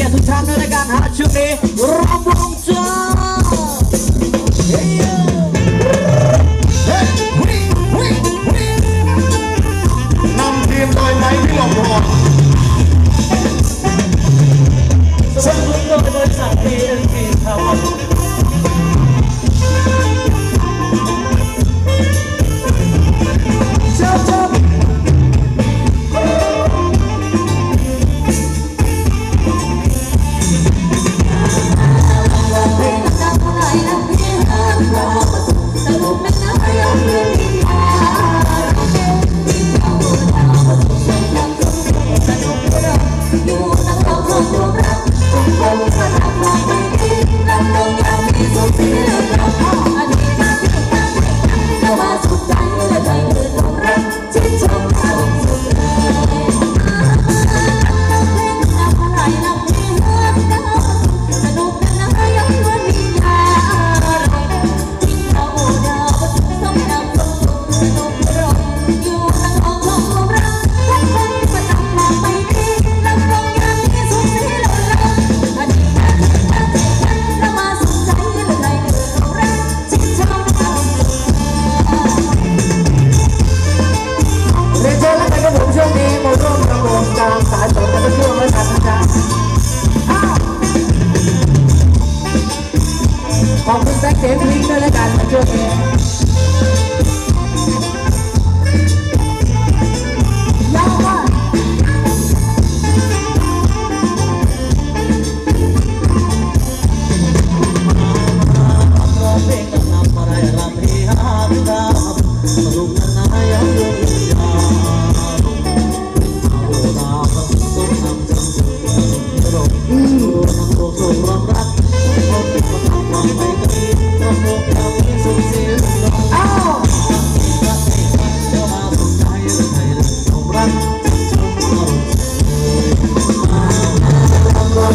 Yeah, to turn the gun, how to be ของคุณแจ็คเจนวิ่งด้วยและการมาช่วยนี้ลูกนั้นนายยังอยู่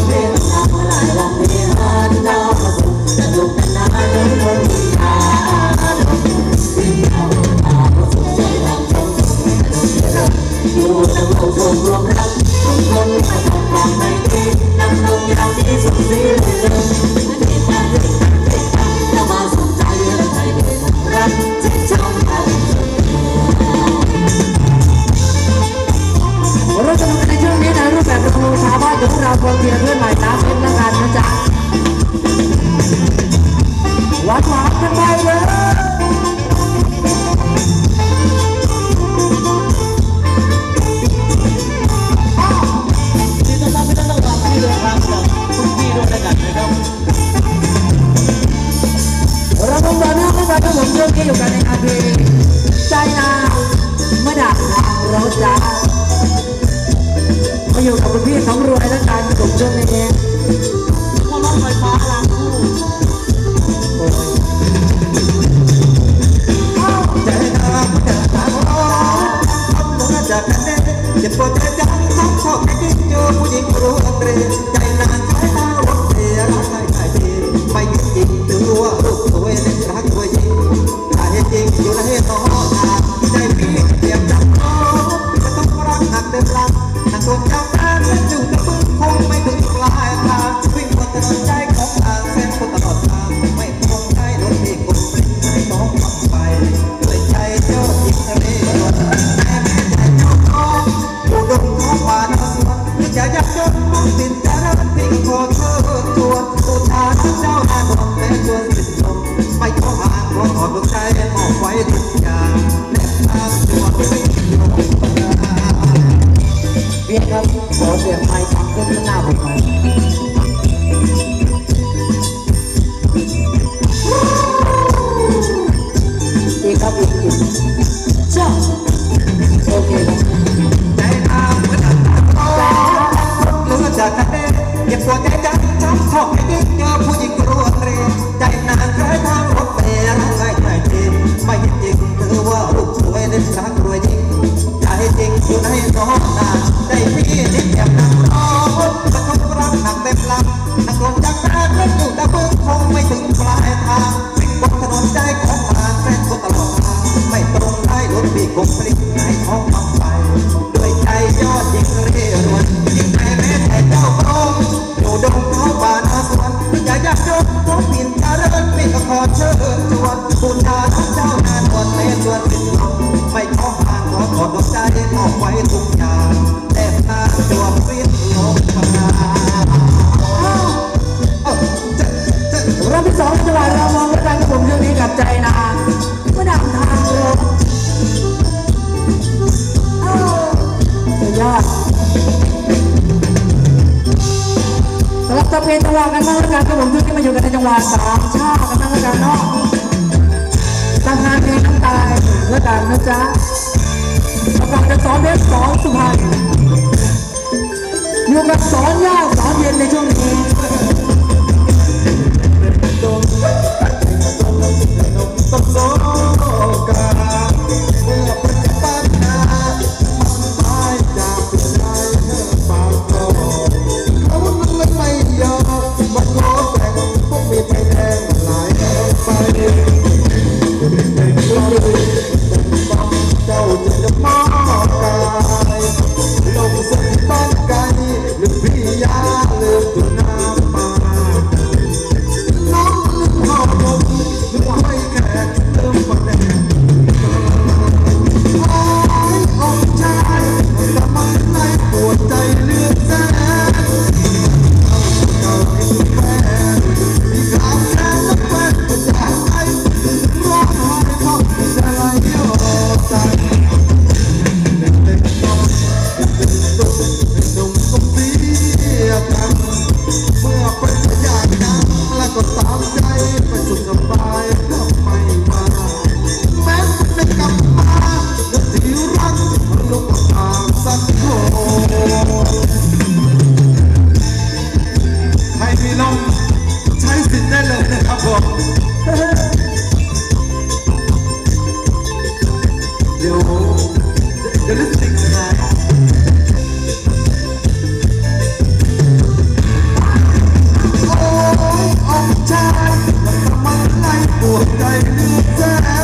this ทุกที่ด้วกันนะครับเราต้องวันนี้คุณผู้ชมเยอะแยะอยู่กันในงานเพงใจนาเม่อดักทางเราจ้ามาอยู่กับคุณพี่สองรวยแล้วกันสมเชื่อในเองพวอร้ถไฟฟ้าลาง ก็ไนาผมไปดีครับอีกอีกจ้าโอเคครับใจตามเหมือนกัจากนั้เก็บตัวใจจังจังชอบไปดิ้งเจอผู้หญิงรัวเรียใจนางเคยทำรถเตะร่างกายใจจริงไม่จริงเธอว่าลูวยเล่นสักรวยจริงใจจริงอยู่ในน้องนาใจพี่นิดแอบ ลาสามชาติกันรับอาจารย์เนาะทำงานเพลงน้งตายเมื่อดังนะจ๊ะกำลังจะสอนเด็กสอนสุพรรณอยู่กับสอนยากสอนเย็นในช่วงนี้ตรงงตรงตร Oh, oh, time, my life, boy, I need time.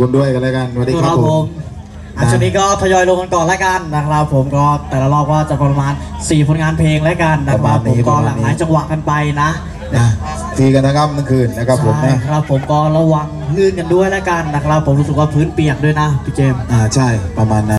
คุณด้วยกันแล้วกันสวัสดีคครัรับบผผมมอันช่วงนี้ก็ทยอยลงกันก่อนแล้วกันนะครับ ผมก็แต่ละรอบก็จะประมาณ 4 ผลงานเพลงแล้วกันนะครับผมก็หลากหลายจังหวะกันไปนะนะทีกันนะครับเมื่อคืนนะครับผมใช่นะครับผมก็ระวังลื่นกันด้วยแล้วกันนะครับ ผมรู้สึกว่าพื้นเปียกด้วยนะพี่เจมส์ อ่าใช่ประมาณนั้น